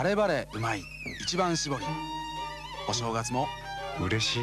晴れ晴れうまい一番搾り。お正月も嬉しい。